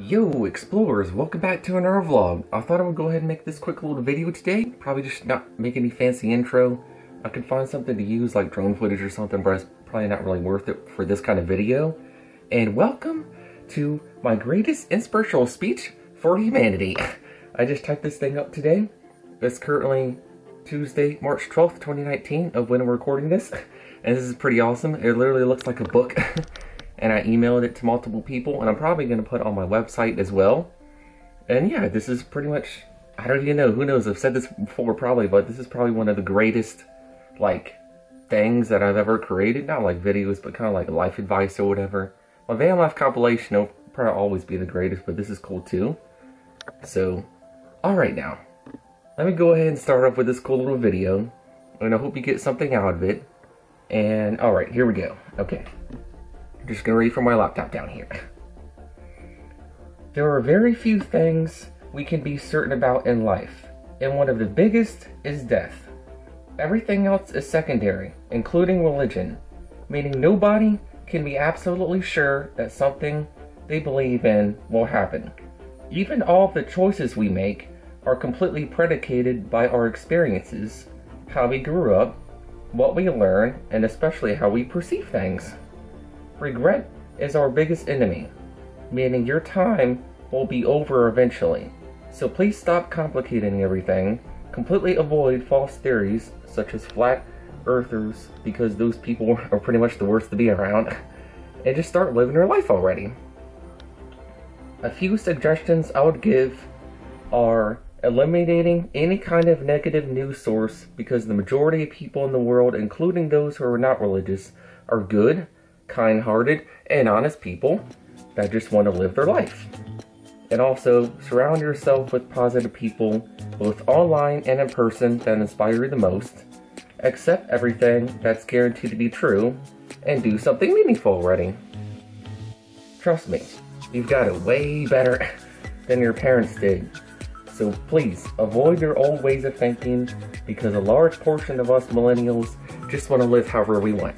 Yo, explorers, welcome back to another vlog. I thought I would go ahead and make this quick little video today. Probably just not make any fancy intro. I could find something to use like drone footage or something, but it's probably not really worth it for this kind of video. And welcome to my greatest inspirational speech for humanity. I just typed this thing up today. It's currently Tuesday, March 12th, 2019 of when I'm recording this. And this is pretty awesome. It literally looks like a book. and I emailed it to multiple people, and I'm probably going to put on my website as well. And yeah, this is pretty much, I don't even know, who knows, I've said this before probably, but this is probably one of the greatest, like, things that I've ever created. Not like videos, but kind of like life advice or whatever. My van life compilation will probably always be the greatest, but this is cool too. So, alright now. Let me go ahead and start off with this cool little video. And I hope you get something out of it. And, alright, here we go. Okay. I'm just gonna read from my laptop down here. There are very few things we can be certain about in life, and one of the biggest is death. Everything else is secondary, including religion, meaning nobody can be absolutely sure that something they believe in will happen. Even all of the choices we make are completely predicated by our experiences, how we grew up, what we learn, and especially how we perceive things. Regret is our biggest enemy, meaning your time will be over eventually. So please stop complicating everything, completely avoid false theories such as flat earthers because those people are pretty much the worst to be around, and just start living your life already. A few suggestions I would give are eliminating any kind of negative news source because the majority of people in the world, including those who are not religious, are good kind hearted, and honest people that just want to live their life. And also, surround yourself with positive people, both online and in person, that inspire you the most. Accept everything that's guaranteed to be true, and do something meaningful already. Trust me, you've got it way better than your parents did. So please, avoid your old ways of thinking, because a large portion of us millennials just want to live however we want.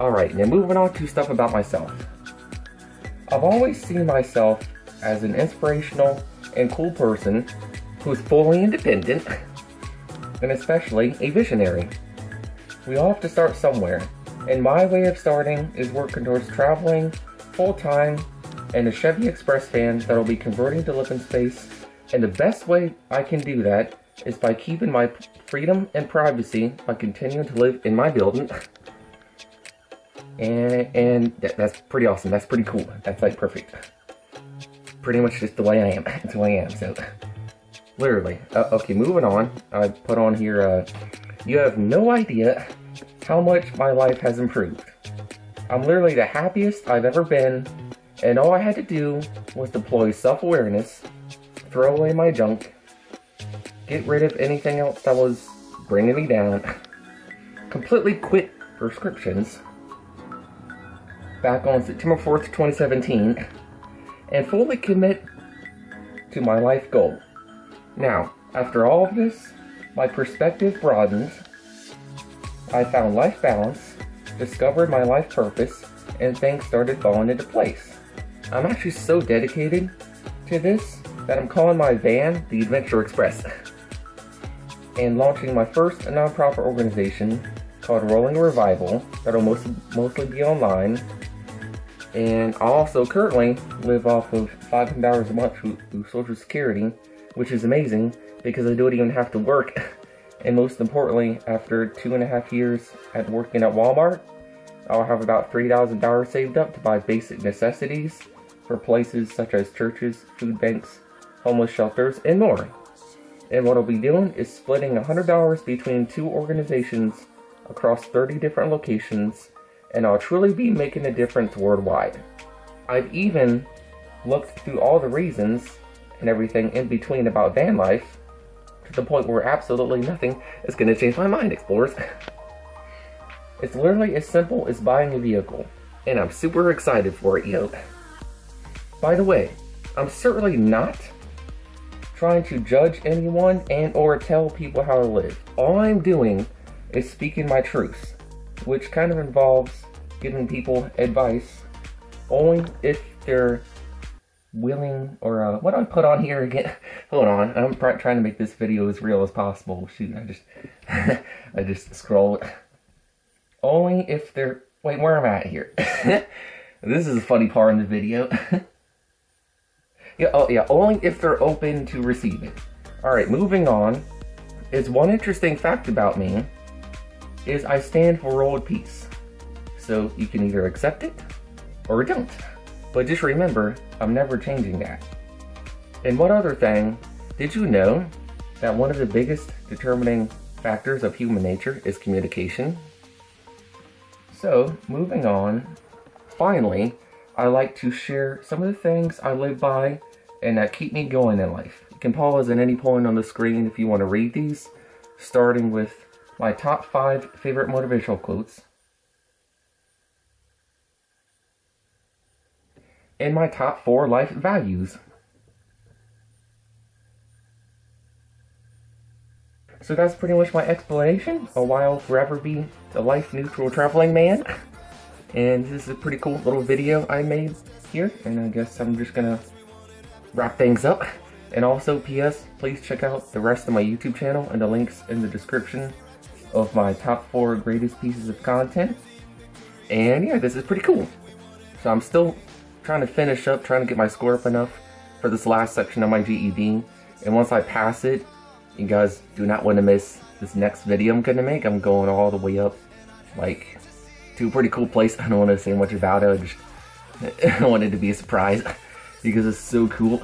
Alright, now moving on to stuff about myself. I've always seen myself as an inspirational and cool person who's fully independent, and especially a visionary. We all have to start somewhere, and my way of starting is working towards traveling full-time and a Chevy Express van that'll be converting to living space, and the best way I can do that is by keeping my freedom and privacy by continuing to live in my building and, and that, that's pretty awesome. That's pretty cool. That's like perfect. Pretty much just the way I am. That's who I am. So, literally. Uh, okay, moving on. I put on here, uh, you have no idea how much my life has improved. I'm literally the happiest I've ever been, and all I had to do was deploy self-awareness, throw away my junk, get rid of anything else that was bringing me down, completely quit prescriptions, back on September 4th, 2017, and fully commit to my life goal. Now, after all of this, my perspective broadened. I found life balance, discovered my life purpose, and things started falling into place. I'm actually so dedicated to this that I'm calling my van the Adventure Express and launching my first nonprofit organization called Rolling Revival that'll most, mostly be online and I also currently live off of $500 a month through, through Social Security, which is amazing because I don't even have to work. And most importantly, after two and a half years at working at Walmart, I'll have about $3,000 saved up to buy basic necessities for places such as churches, food banks, homeless shelters, and more. And what I'll be doing is splitting $100 between two organizations across 30 different locations and I'll truly be making a difference worldwide. I've even looked through all the reasons and everything in between about van life to the point where absolutely nothing is going to change my mind, explorers. it's literally as simple as buying a vehicle, and I'm super excited for it, yo. By the way, I'm certainly not trying to judge anyone and or tell people how to live. All I'm doing is speaking my truth, which kind of involves giving people advice only if they're willing, or uh, what I put on here again? Hold on, I'm trying to make this video as real as possible. Shoot, I just, I just scrolled. Only if they're, wait, where am I at here? this is a funny part in the video. yeah, oh yeah, only if they're open to receiving. Alright, moving on, is one interesting fact about me is I stand for world peace. So you can either accept it or don't. But just remember, I'm never changing that. And one other thing, did you know that one of the biggest determining factors of human nature is communication? So, moving on, finally, I like to share some of the things I live by and that keep me going in life. You can pause at any point on the screen if you want to read these, starting with my top five favorite motivational quotes, and my top four life values. So that's pretty much my explanation of why I'll forever be the life neutral traveling man. And this is a pretty cool little video I made here. And I guess I'm just gonna wrap things up. And also, P.S., please check out the rest of my YouTube channel and the links in the description of my top four greatest pieces of content. And yeah, this is pretty cool. So I'm still trying to finish up, trying to get my score up enough for this last section of my GED. And once I pass it, you guys do not want to miss this next video I'm going to make. I'm going all the way up, like, to a pretty cool place. I don't want to say much about it. I just I wanted to be a surprise because it's so cool.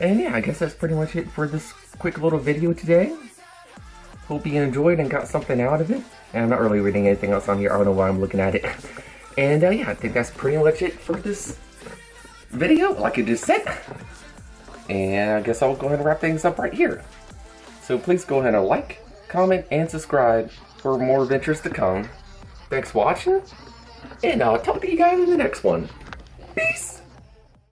And yeah, I guess that's pretty much it for this quick little video today. Hope you enjoyed and got something out of it. And I'm not really reading anything else on here. I don't know why I'm looking at it. And uh, yeah, I think that's pretty much it for this video, like I just said. And I guess I'll go ahead and wrap things up right here. So please go ahead and like, comment, and subscribe for more adventures to come. Thanks for watching, and I'll talk to you guys in the next one. Peace!